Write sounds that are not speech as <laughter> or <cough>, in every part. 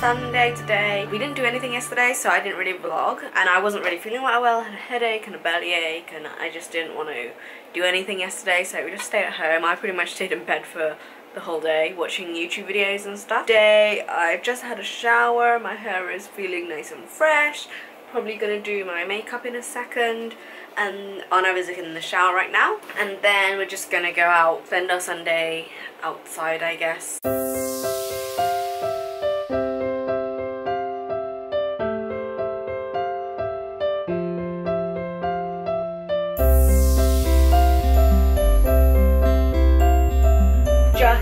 Sunday today. We didn't do anything yesterday, so I didn't really vlog. And I wasn't really feeling that well. I had a headache and a bellyache, and I just didn't want to do anything yesterday, so we just stayed at home. I pretty much stayed in bed for the whole day watching YouTube videos and stuff. Today, I've just had a shower. My hair is feeling nice and fresh. Probably gonna do my makeup in a second and oh Arnav is in the shower right now and then we're just gonna go out spend our Sunday outside I guess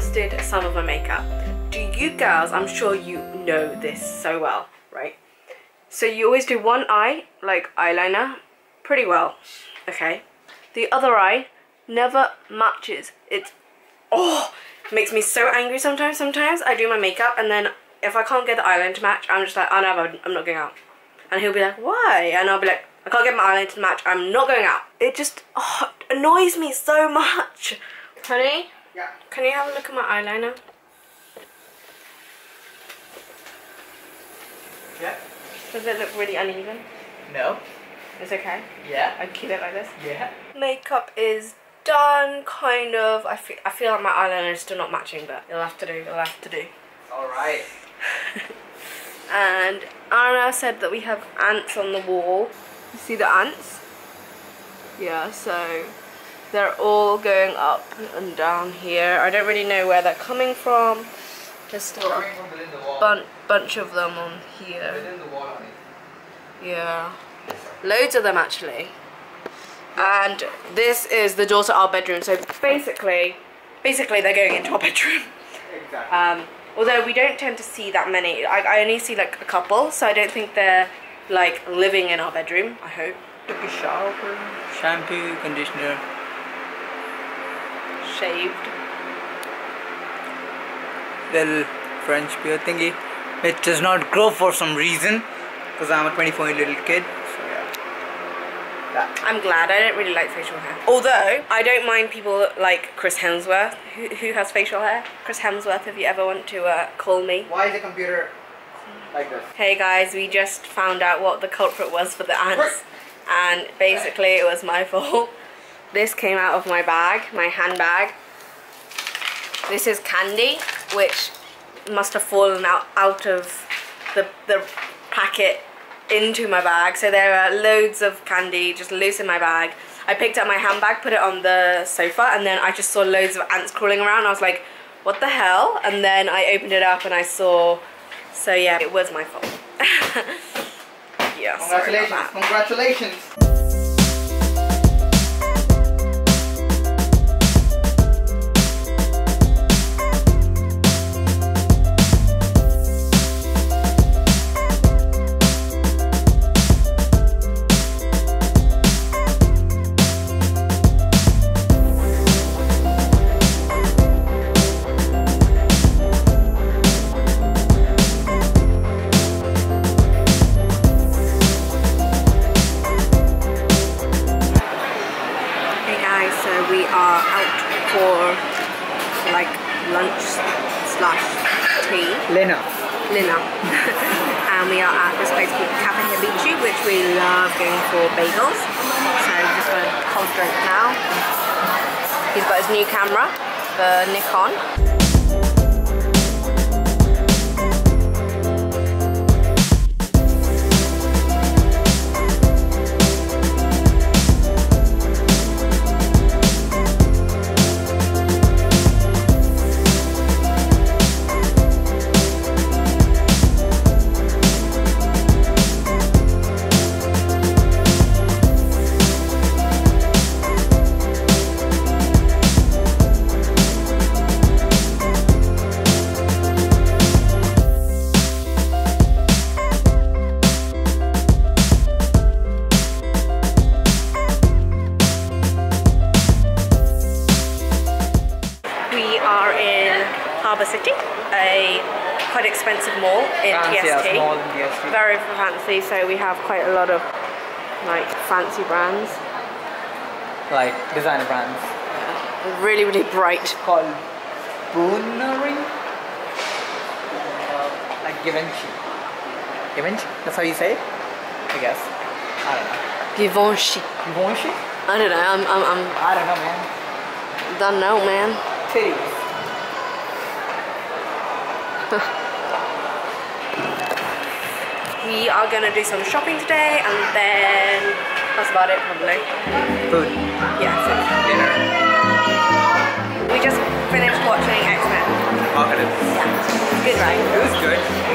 did some of my makeup do you girls I'm sure you know this so well right so you always do one eye like eyeliner pretty well, okay? The other eye never matches. It's, oh, makes me so angry sometimes. Sometimes I do my makeup and then if I can't get the eyeliner to match, I'm just like, oh no, I'm not going out. And he'll be like, why? And I'll be like, I can't get my eyeliner to match, I'm not going out. It just oh, annoys me so much. Honey? Yeah. Can you have a look at my eyeliner? Yeah. Does it look really uneven? No. It's okay? Yeah. I keep it like this? Yeah. Makeup is done, kind of. I feel, I feel like my eyeliner is still not matching, but you'll have to do, you'll have to do. Alright. <laughs> and Anna said that we have ants on the wall. You see the ants? Yeah, so they're all going up and down here. I don't really know where they're coming from. There's still a bun bunch of them on here. Yeah. Loads of them actually. And this is the door to our bedroom. So basically, basically they're going into our bedroom. Exactly. Um, although we don't tend to see that many. I, I only see like a couple, so I don't think they're like living in our bedroom. I hope. Took a shower, shampoo, conditioner, shaved. Little French beard thingy. It does not grow for some reason, because I'm a 24 year little kid. I'm glad. I don't really like facial hair. Although, I don't mind people like Chris Hemsworth, who, who has facial hair. Chris Hemsworth, if you ever want to uh, call me. Why is the computer like this? Hey guys, we just found out what the culprit was for the ants. And basically it was my <laughs> fault. This came out of my bag, my handbag. This is candy, which must have fallen out, out of the, the packet into my bag. So there are loads of candy just loose in my bag. I picked up my handbag, put it on the sofa, and then I just saw loads of ants crawling around. I was like, what the hell? And then I opened it up and I saw, so yeah, it was my fault. <laughs> yeah, Congratulations, congratulations. Lena. Lena. <laughs> and we are at this place called Cafe Hibichi, which we love going for bagels. So I'm just going to cold drink now. He's got his new camera, the Nikon. Very fancy, so we have quite a lot of like fancy brands. Like designer brands. Yeah. Really, really bright. It's called Boonery. Uh, like Givenchy. Givenchy? That's how you say it? I guess. I don't know. Givenchy. Givenchy? I don't know. I'm I'm I'm I don't know, man. don't know, man. Titties. <laughs> We are gonna do some shopping today, and then that's about it, probably. Food. Yeah. food. Dinner. We just finished watching X Men. Apocalypse. Yeah. Good, right? It was good. Not